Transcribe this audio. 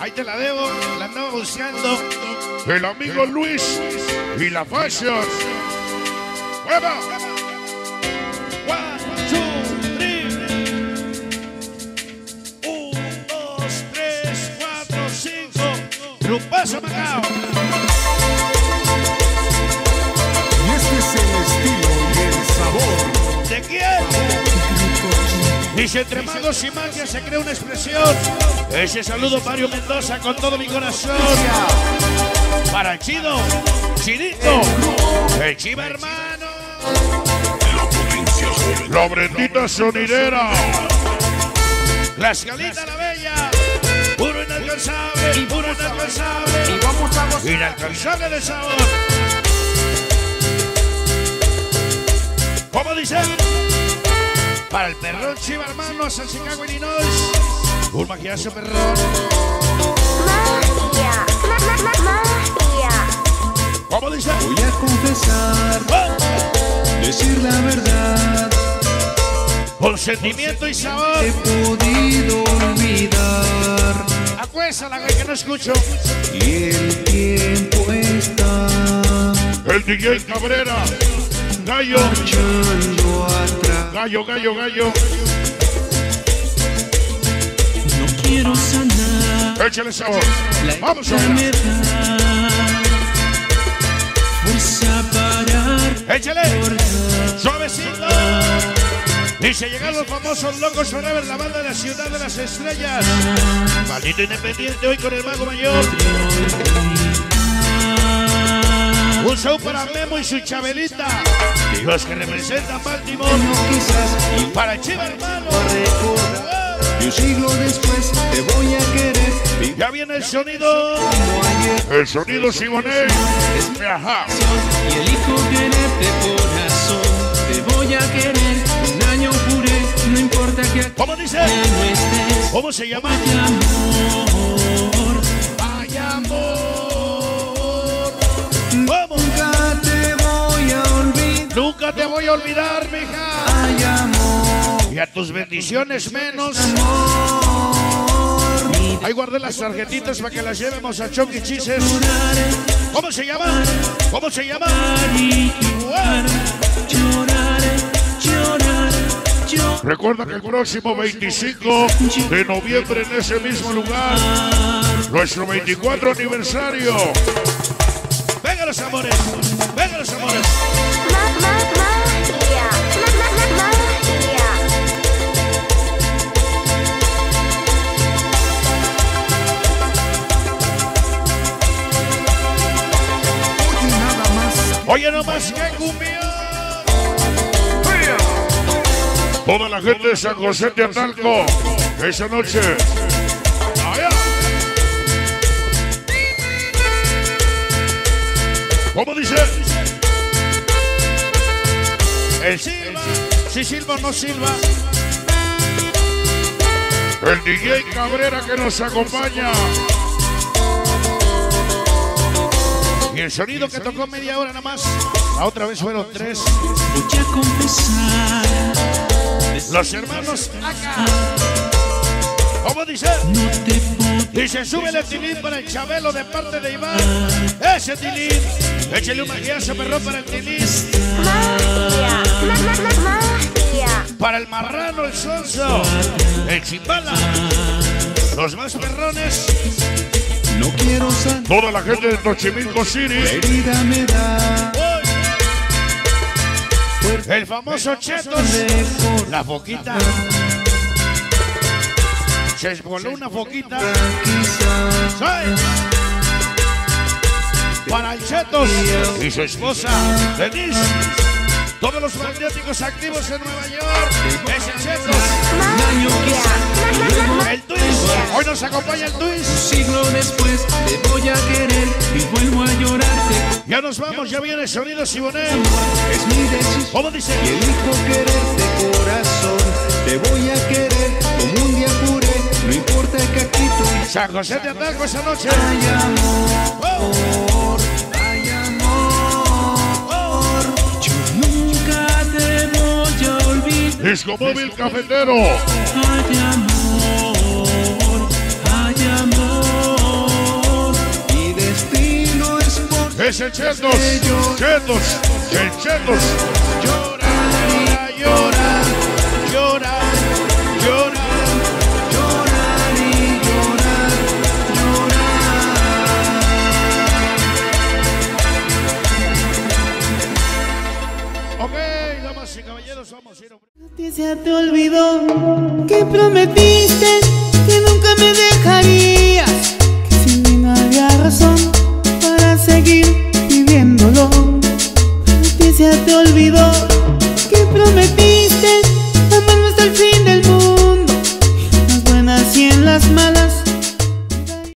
Ahí te la debo, la andaba buscando. El amigo Luis y la Fashion. ¡Hueva! One, two, three. Dos, tres, cuatro, cinco. Grupazo Macao. Dice, entre magos y magia se crea una expresión. Ese saludo Mario Mendoza con todo mi corazón. Para el chido, chidito, el chiva hermano. La Brendita sonidera. La escalita la bella. Puro inalcanzable, puro inalcanzable. Y vamos a gozar. Inalcanzable de sabor. ¿Cómo dice? Para el perrón Chiva hermano, hasta Chicago, Illinois. Un maquillaje perrón. Magia, ma- ma- ma- magia. ¿Cómo dice? Voy a confesar, ¡Oh! decir la verdad. Con sentimiento y sabor. He podido olvidar Acuésala, güey, que no escucho. y el tiempo está El DJ Cabrera. Gallo, gallo, gallo, gallo. No quiero sanar Échale sabor. Vamos a ver. enfermedad. Fuerza para Échale. Suavecito. Dice, llegan los famosos locos forever, la banda de la ciudad de las estrellas. Maldito independiente hoy con el mago mayor. Un show para Memo y su Chabelita. Los que representan Baltimore. quizás Para Chiva hermano. Y un siglo después te voy a querer. Ya viene el sonido. El sonido Siboney. Ajá. Y elijo quererte corazón. Te voy a querer. Un año juré. No importa que ¿Cómo dice? ¿Cómo se llama? Nunca te voy a olvidar, mija. Ay, amor. Y a tus bendiciones menos. Ahí guardé las tarjetitas para que las llevemos a Chucky Chises. ¿Cómo se llama? ¿Cómo se llama? Recuerda que el próximo 25 de noviembre en ese mismo lugar, nuestro 24 aniversario. Venga los amores, venga los amores. Oye nomás que cumbia. Toda la gente de San José de Atalco, esa noche. ¿Cómo dice? El Silva. Si Silva o no Silva. El DJ Cabrera que nos acompaña. Y el sonido que tocó media hora nada más. La otra vez fueron tres. Los hermanos acá. ¿Cómo dice? Dice, súbele el tilín para el Chabelo de parte de Iván. Ese tilín. Échale un maquillaje perrón para el tilín. Para el marrano, el sonso. El chimbala. Los más perrones. No quiero sanar, Toda la gente de Tochimilco City. herida me da. El famoso Chetos. La foquita. Se voló una foquita. Para el Chetos y su esposa, Denise. Todos los magnéticos activos en Nueva York. Es el Chetos. El Twist. Hoy nos acompaña el un Twist. siglo después te voy a querer y vuelvo a llorarte. Ya nos vamos, ya viene sonido Siboney. Es mi decisión. ¿Cómo dice? Y elijo quererte corazón. Te voy a querer como un día juré. No importa que aquí tú San José de Atalco esa noche. Ay, amor, ¡Oh! Disco Móvil Cafetero. Hay amor, hay amor. Mi destino es por. Es el Chetos. Chetos. El Chetos. Llora, llora. justicia te olvidó que prometiste que nunca me dejarías, que sin mí no había razón para seguir viviéndolo. Justicia te olvidó.